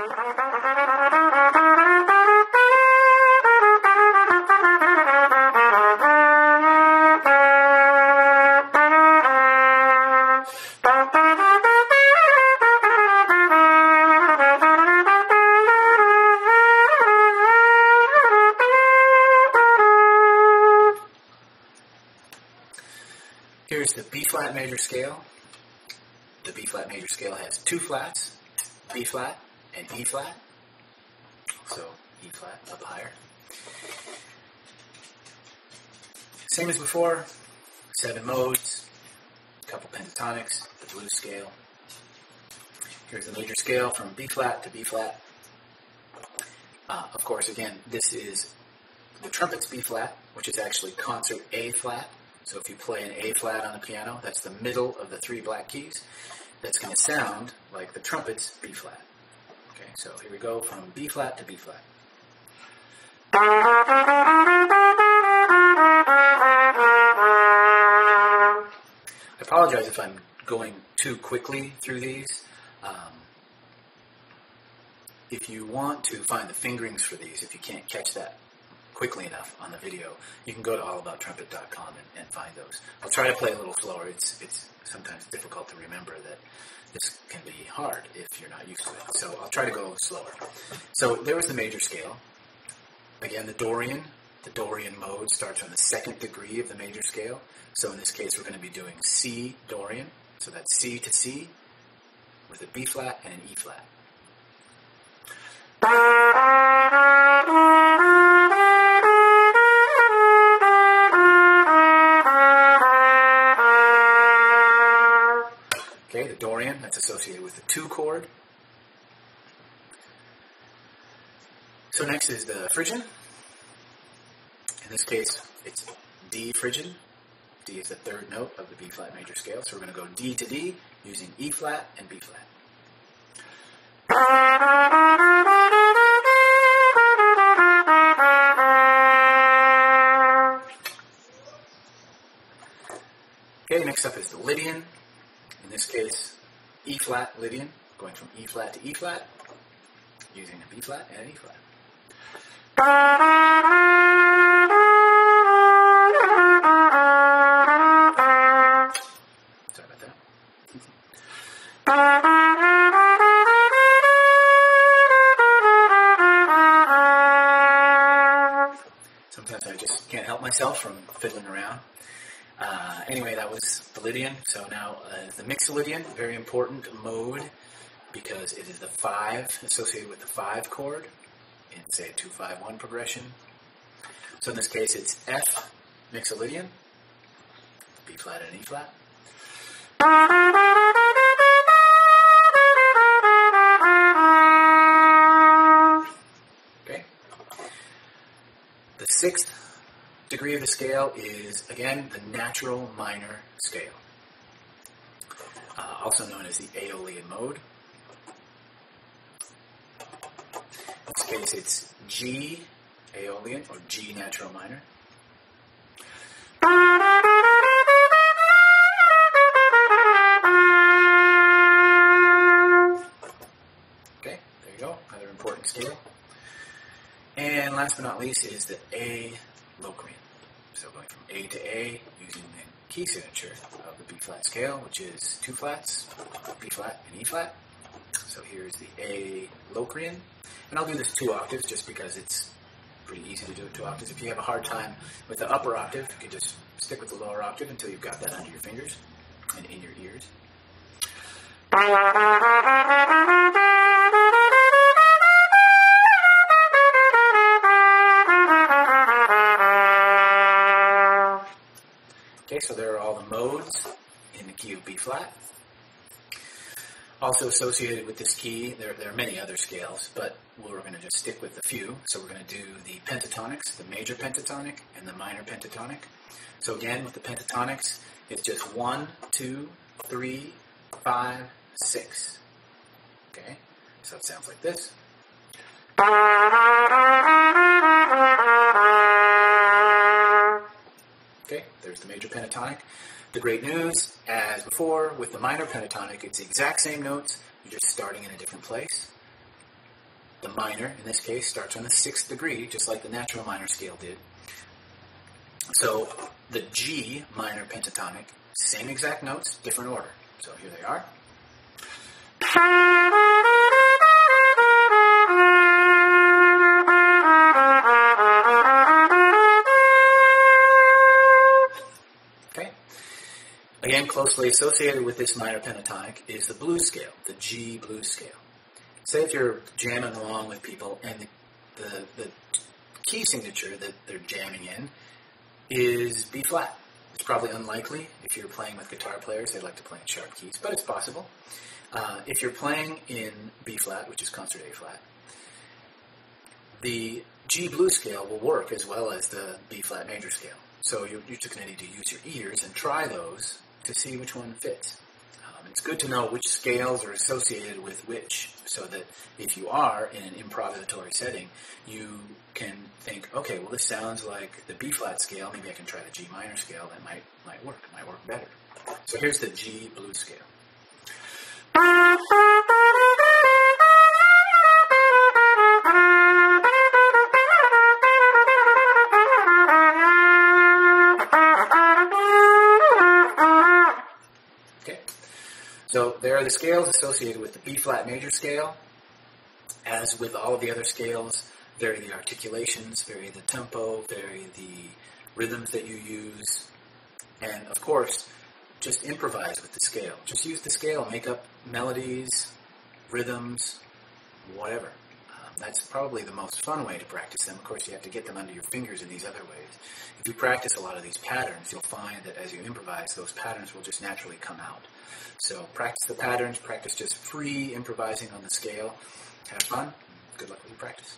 Here's the B flat major scale. The B flat major scale has two flats, B flat and E flat. So E flat up higher. Same as before, seven modes, a couple pentatonics, the blues scale. Here's the major scale from B flat to B flat. Uh, of course, again, this is the trumpet's B flat, which is actually concert A flat. So if you play an A flat on the piano, that's the middle of the three black keys. That's going to sound like the trumpet's B flat. Okay, so here we go from B flat to B flat. I apologize if I'm going too quickly through these. Um, if you want to find the fingerings for these, if you can't catch that quickly enough on the video, you can go to allabouttrumpet.com and, and find those. I'll try to play a little slower. It's, it's sometimes difficult to remember that this can be hard if you're not used to it. So I'll try to go slower. So there was the major scale. Again, the Dorian, the Dorian mode starts on the second degree of the major scale. So in this case, we're going to be doing C Dorian. So that's C to C with a B flat and an E flat. Okay, the Dorian, that's associated with the two chord. So next is the Phrygian. In this case, it's D Phrygian. D is the third note of the B flat major scale. So we're going to go D to D using E flat and B flat. Okay, next up is the Lydian. In this case, E flat Lydian, going from E flat to E flat, using a B flat and an E flat. Sorry about that. Sometimes I just can't help myself from fiddling around. Uh, anyway, that was the Lydian. So now uh, the Mixolydian, very important mode because it is the five associated with the five chord in say a two five one progression. So in this case, it's F Mixolydian, B flat and E flat. Okay. The sixth degree of the scale is, again, the natural minor scale, uh, also known as the Aeolian mode. In this case, it's G Aeolian or G natural minor. Okay, there you go, another important scale. And last but not least is the A Locrian. So going from A to A using the key signature of the B flat scale, which is two flats, B flat and E flat. So here's the A Locrian. And I'll do this two octaves just because it's pretty easy to do it two octaves. If you have a hard time with the upper octave, you can just stick with the lower octave until you've got that under your fingers and in your ears. B flat. Also associated with this key, there, there are many other scales, but we're going to just stick with a few. So we're going to do the pentatonics, the major pentatonic and the minor pentatonic. So again, with the pentatonics, it's just one, two, three, five, six. Okay, so it sounds like this. Okay, there's the major pentatonic. The great news, as before, with the minor pentatonic, it's the exact same notes, you're just starting in a different place. the minor, in this case, starts on the sixth degree, just like the natural minor scale did. So the G minor pentatonic, same exact notes, different order. So here they are. Closely associated with this minor pentatonic is the blues scale, the G blues scale. Say if you're jamming along with people and the, the, the key signature that they're jamming in is B flat. It's probably unlikely if you're playing with guitar players, they like to play in sharp keys, but it's possible. Uh, if you're playing in B flat, which is concert A flat, the G blues scale will work as well as the B flat major scale. So you're, you're just going to need to use your ears and try those to see which one fits. Um, it's good to know which scales are associated with which, so that if you are in an improvisatory setting, you can think, okay, well this sounds like the B flat scale. Maybe I can try the G minor scale. That might might work. Might work better. So here's the G blues scale. So there are the scales associated with the B flat major scale. As with all of the other scales, vary the articulations, vary the tempo, vary the rhythms that you use, and of course, just improvise with the scale. Just use the scale, make up melodies, rhythms, whatever. That's probably the most fun way to practice them. Of course, you have to get them under your fingers in these other ways. If you practice a lot of these patterns, you'll find that as you improvise, those patterns will just naturally come out. So practice the patterns, practice just free improvising on the scale. Have fun. Good luck with your practice.